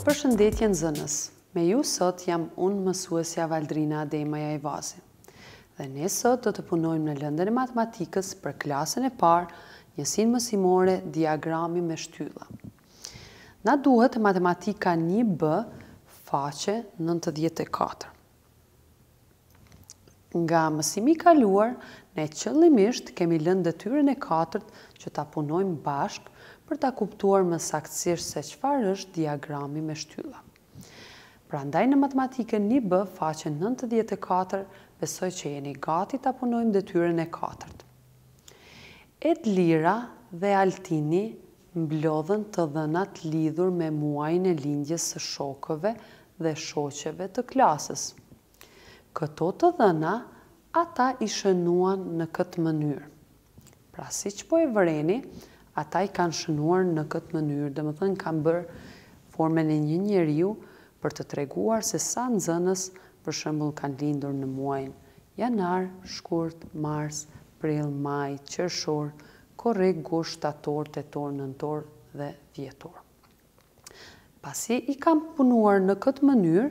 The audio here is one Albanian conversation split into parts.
Përshëndetje nxënës. Me ju sot jam unë mësuesja Valdrina Adema Jajvazi. Dhe ne sot do të punojmë në lëndën e matematikës për klasën e parë, njësinë mësimore diagrami me shtylla. Na duhet matematika 1B, faqe 94. Nga mësimi i kaluar, ne qëllimisht kemi lënë detyrën e katërt që ta punojmë bashkë për ta kuptuar më saktësisht se çfarë është diagrami me shtylla. Prandaj në Matematikë një B faqen nëntëdhjetë e katër besoj që jeni gati ta punojmë detyrën e katërt. Edlira dhe Altini mblodhën të dhënat lidhur me muajin e lindjes së shokëve dhe shoqeve të klasës. Këto të dhëna ata i shënuan në këtë mënyrë. Pra siç po e vëreni, ata i kanë shënuar në këtë mënyrë, domethënë kanë bërë formën e një njeriu për të treguar se sa nxënës për shembull kanë lindur në muajin janar, shkurt, mars, prill, maj, qershor, korrik, gusht, shtator, tetor, nëntor dhe dhjetor. Pasi i kanë punuar në këtë mënyrë,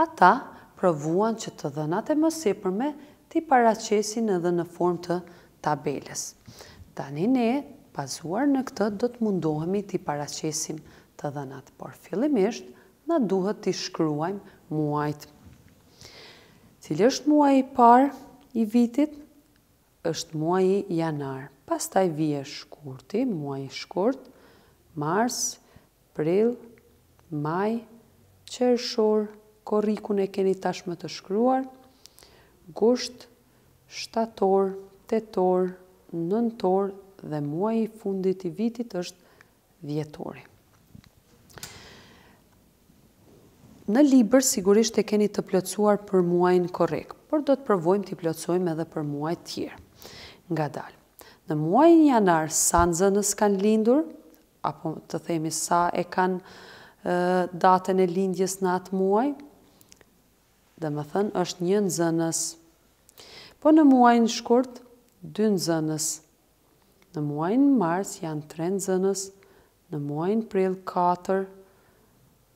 ata provuan që të dhënat e mësipërme t'i paraqesin edhe në formë të tabelës. Tani ne, bazuar në këtë, do të mundohemi t'i paraqesim të dhënat, por fillimisht na duhet t'i shkruajmë muajt. Cili është muaji i parë i vitit? Është muaji janar, pastaj vjen shkurti, muaji shkurt, mars, prill, maj, qershor, korrikun e keni tashmë të shkruar, gusht, shtator, tetor, nëntor dhe muaji i fundit i vitit është dhjetori. Në libër sigurisht e keni të plotësuar për muajin korrik, por do të provojmë t'i plotësojmë edhe për muajt tjerë. Ngadalë. Në muajin janar sa nxënës kanë lindur, apo të themi sa e kanë datën e lindjes në atë muaj, domethënë është një nxënës. Po në muajin shkurt, dy nxënës Në muajin mars janë tre nxënës, në muajin prill katër,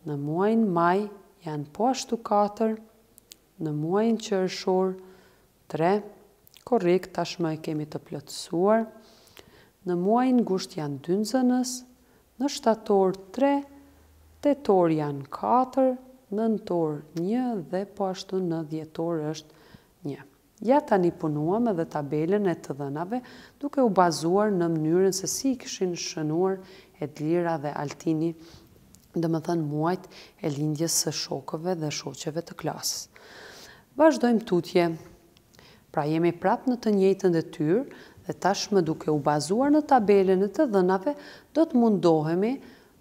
në muajin maj janë po ashtu katër, në muajin qershor tre, korrik tashmë e kemi të plotësuar, në muajin gusht janë dy nxënës, në shtator tre, tetor janë katër, nëntor një dhe po ashtu në dhjetor është një. Ja tani punuam edhe tabelën e të dhënave duke u bazuar në mënyrën se si i kishin shënuar Edlira dhe Altini, domethënë muajt e lindjes së shokëve dhe shoqeve të klasës. Vazhdojmë tutje. Pra jemi prapë në të njëjtën detyrë dhe tashmë duke u bazuar në tabelën e të dhënave do të mundohemi,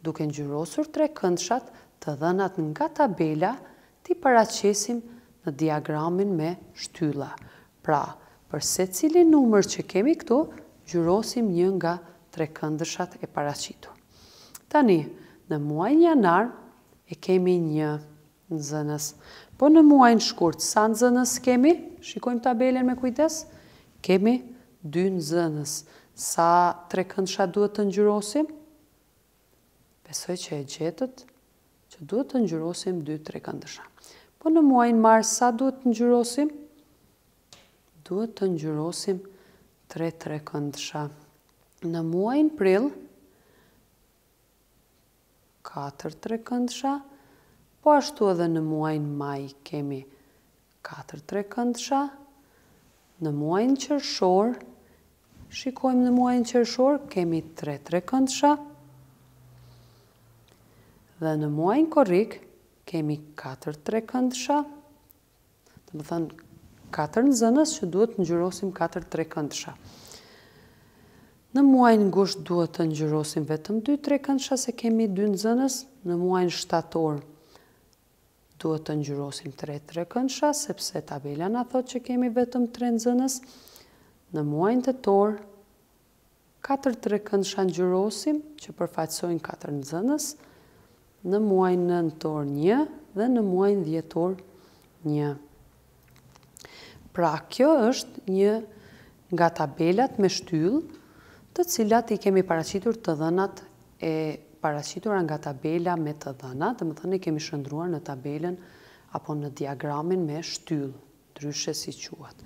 duke ngjyrosur trekëndshat, të dhënat nga tabela T'i paraqesim në diagramin me shtylla. Pra, për secilin numër që kemi këtu, ngjyrosim një nga trekëndëshat e paraqitur. Tani, në muajin janar e kemi një nxënës. Po në muajin shkurt, sa nxënës kemi? Shikojmë tabelën me kujdes. Kemi dy nxënës. Sa trekëndësha duhet të ngjyrosim? Besoj që e gjetët që duhet të ngjyrosim dy trekëndësha. Po në muajin mars sa duhet të ngjyrosim? Duhet të ngjyrosim tre trekëndësha. Në muajin prill, katër trekëndësha, po ashtu edhe në muajin maj kemi Katër trekëndsha në muajin qershor, shikojmë në muajin qershor kemi tre trekëndsha dhe në muajin korrik kemi katër trekëndsha, domethënë katër nxënës që duhet të ngjyrosim katër trekëndsha. Në muajin gusht duhet të ngjyrosim vetëm dy trekëndsha se kemi dy nxënës, në muajin shtator duhet të ngjyrosim tre trekëndsha sepse tabela na thotë që kemi vetëm tre nxënës. Në muajin tetor, katër trekëndsha ngjyrosim që përfaqësojnë katër nxënës, në muajin nëntor një dhe në muajin dhjetor një. Pra kjo është një nga tabelat me shtyllë të cilat i kemi paraqitur të dhënat e paraqitura nga tabela me të dhëna, domethënë i kemi shndërruar në tabelën apo në diagramin me shtyllë, ndryshe si quhet.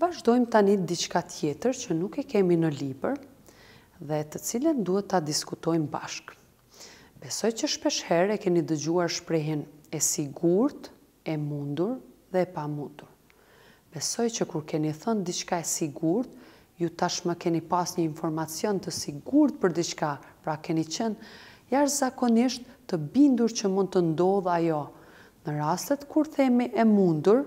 Vazhdojmë tani diçka tjetër që nuk e kemi në libër dhe të cilën duhet ta diskutojmë bashkë. Besoj që shpeshherë e keni dëgjuar shprehjen e sigurt, e mundur dhe e pamundur. Besoj që kur keni thënë diçka e sigurt, ju tashmë keni pas një informacion të sigurt për diçka, pra keni qenë jashtëzakonisht të bindur që mund të ndodhë ajo. Në rastet kur themi e mundur,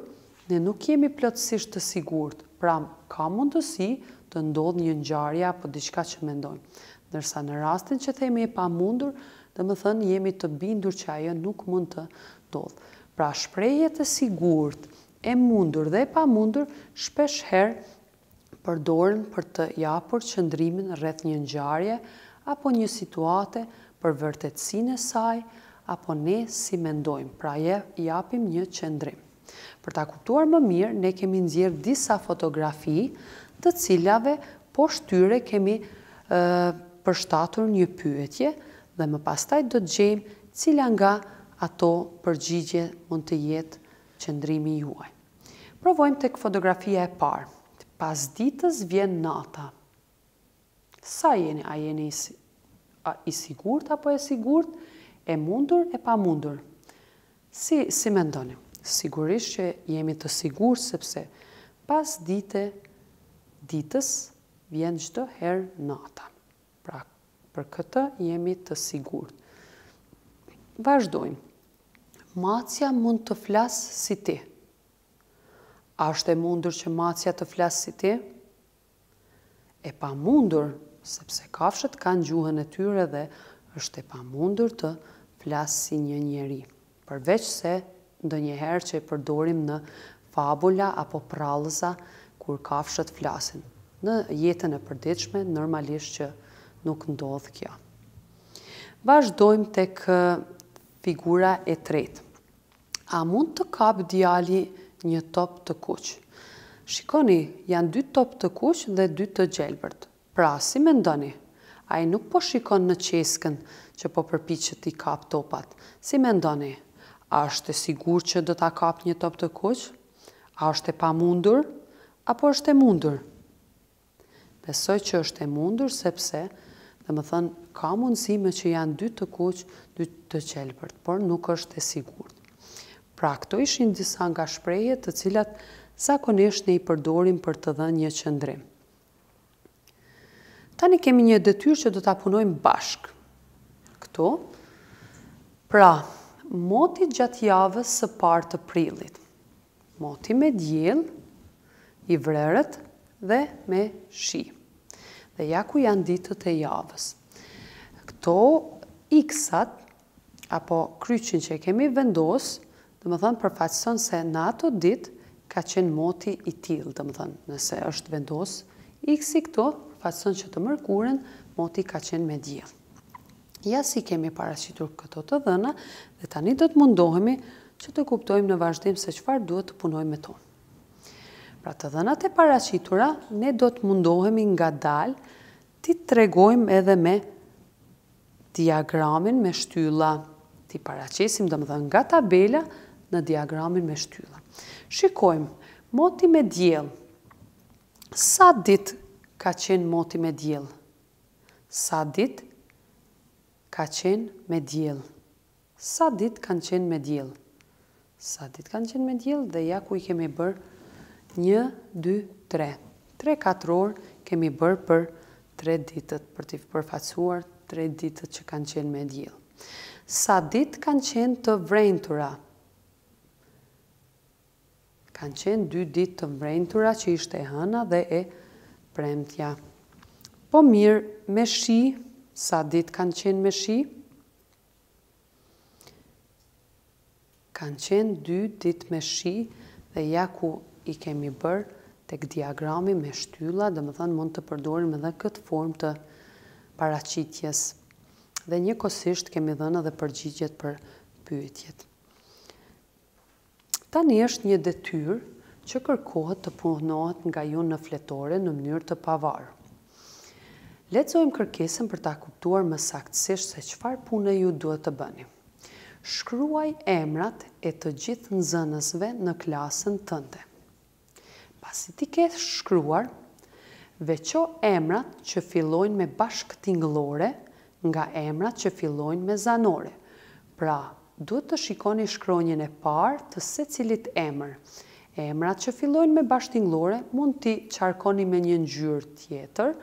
Ne nuk jemi plotësisht të sigurt, pra ka mundësi të ndodhë një ngjarje apo diçka që mendojmë. Ndërsa në rastin që themi e pamundur, domethënë jemi të bindur që ajo nuk mund të ndodhë. Pra shprehjet e sigurt, e mundur dhe e pamundur shpeshherë përdoren për të japur qëndrimin rreth një ngjarje apo një situate për vërtetësinë e saj apo ne si mendojmë, pra japim një qëndrim. Për ta kuptuar më mirë, ne kemi nxjerrë disa fotografi të cilave poshtë tyre kemi përshtatur një pyetje dhe më pastaj do të gjejmë cila nga ato përgjigje mund të jetë qëndrimi juaj. Provojmë tek fotografia e parë. Pas ditës vjen nata. Sa jeni? A jeni i, a, i sigurt apo e sigurt? E mundur, e pamundur? Si, si mendoni? Sigurisht që jemi të sigurt sepse pas dite, ditës vjen çdo herë nata. Pra, për këtë jemi të sigurt. Vazhdojmë. Macja mund të flasë si ti. A është e mundur që macja të flasë si ti? E pamundur, sepse kafshët kanë gjuhën e tyre dhe është e pamundur të flasë si një njeri. Përveçse ndonjëherë që e përdorim në fabula apo prallëza kur kafshët flasin, në jetën e përditshme normalisht që nuk ndodh kjo. Vazhdojmë tek figura e tretë. A mund të kapë djali një top të kuq? Shikoni, janë dy top të kuq dhe dy të gjelbërt. Pra, si mendoni? Ai nuk po shikon në qeskën që po përpiqet t'i kapë topat. Si mendoni? A është e sigurt që do ta kapë një top të kuq? A është e pamundur? Apo është e mundur? Besoj që është e mundur sepse, domethënë, ka mundësi meqë janë dy të kuq, dy të gjelbërt, por nuk është e sigurt. Pra, këto ishin disa nga shprehjet të cilat zakonisht ne i përdorim për të dhënë një qëndrim. Tani kemi një detyrë që do ta punojmë bashkë. Këto. Pra, moti gjatë javës së parë të prillit. Moti me diell i vrenjtur dhe me shi. Dhe ja ku janë ditët e javës. Këto x-at apo kryqin që e kemi vendos, domethënë përfaqëson se në ato ditë ka qenë moti i tillë, domethënë nëse është vendos X-i këtu, përfaqëson që të mërkurën moti ka qenë me diell. Ja si kemi paraqitur këto të dhëna dhe tani do të mundohemi që të kuptojmë në vazhdim se çfarë duhet të punojmë me to. Pra të dhënat e paraqitura, ne do të mundohemi ngadalë t'i tregojmë edhe me Diagramin me shtylla. T'i paraqesim domethënë nga tabela në diagramin me shtylla. Shikojmë, moti me diell. Sa ditë ka qenë moti me diell? Sa ditë ka qenë me diell? Sa ditë kanë qenë me diell? Sa ditë kanë qenë me diell dhe ja ku i kemi bërë një, dy, tre. Tre katrorë kemi bërë për tre ditët, për t'i përfaqësuar tre ditët që kanë qenë me diell. Sa ditë kanë qenë të vrenjtura? Kanë qenë dy ditë të vrenjtura që ishte e hëna dhe e premtja. Po mirë, me shi, sa ditë kanë qenë me shi? Kanë qenë dy ditë me shi dhe ja ku i kemi bërë tek diagrami me shtylla, domethënë mund të përdorim edhe këtë formë të paraqitjes dhe njëkohësisht kemi dhënë edhe përgjigjet për pyetjet. Tani është një detyrë që kërkohet të punohet nga ju në fletore në mënyrë të pavarur. Lexojmë kërkesën për ta kuptuar më saktësisht se çfarë pune ju duhet të bëni. Shkruaj emrat e të gjithë nxënësve në klasën tënde. Pasi t'i ke shkruar, veço emrat që fillojnë me bashkëtingëllore nga emrat që fillojnë me zanore. Pra, duhet të shikoni shkronjën e parë të secilit emër. Emrat që fillojnë me bashkëtingëllore mund t'i qarkoni me një ngjyrë tjetër,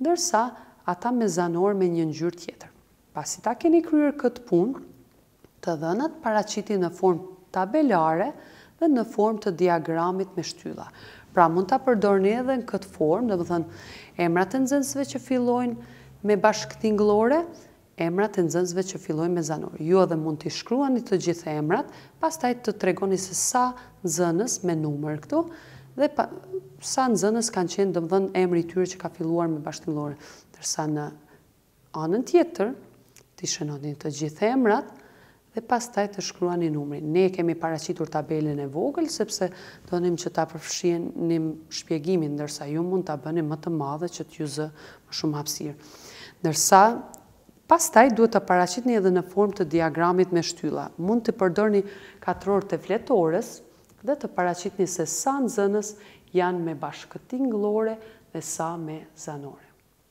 ndërsa ata me zanore me një ngjyrë tjetër. Pasi ta keni kryer këtë punë, Të dhënat paraqiti në formë tabelare dhe në formë të diagramit me shtylla. Pra mund ta përdorni edhe në këtë formë, domethënë emrat e nxënësve që fillojnë me bashkëtingëllore, emrat e nxënësve që fillojnë me zanore. Ju edhe mund t'i shkruani të gjithë emrat, pastaj të tregoni se sa nxënës me numër këtu dhe sa nxënës kanë qenë, domethënë emri i tyre që ka filluar me bashkëtingëllore, ndërsa në Anën tjetër, t'i shënoni të gjithë emrat dhe pastaj të shkruani numrin. Ne e kemi paraqitur tabelën e vogël sepse donim që ta përfshinim shpjegimin, ndërsa ju mund ta bëni më të madhe që t'ju zë më shumë hapësirë. Ndërsa, pastaj duhet të paraqitni edhe në formë të diagramit me shtylla. Mund të përdorni katrorët e fletores dhe të paraqitni se sa nxënës janë me bashkëtingëllore dhe sa me zanore.